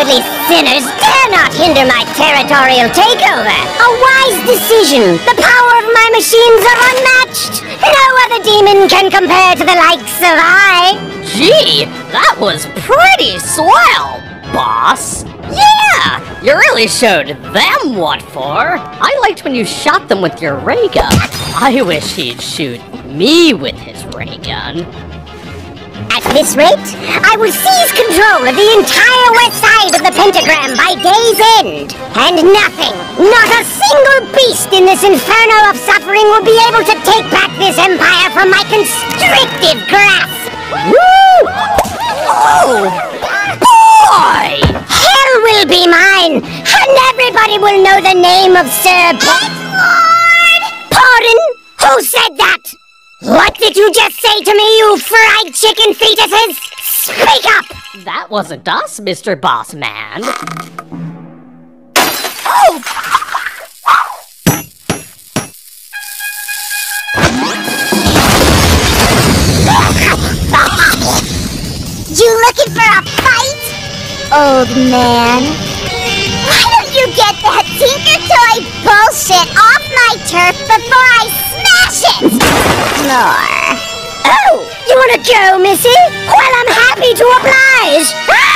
cowardly sinners dare not hinder my territorial takeover. A wise decision. The power of my machines are unmatched. No other demon can compare to the likes of I. Gee, that was pretty swell, boss. Yeah, you really showed them what for. I liked when you shot them with your ray gun. I wish he'd shoot me with his ray gun. At this rate, I will seize control of the entire west side of the pentagram by day's end. And nothing, not a single beast in this inferno of suffering will be able to take back this empire from my constrictive grasp. Woo! Oh, boy! Hell will be mine, and everybody will know the name of Sir Lord! Pardon? Who said that? What did you just say to me, fried chicken fetuses? Speak up! That wasn't us, Mr. Boss Man. Oh! You looking for a fight? Old man. Why don't you get that Tinker Toy bullshit off my turf before I smash it? More. Oh, you wanna go, Missy? Well, I'm happy to oblige.